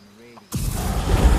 on the radio.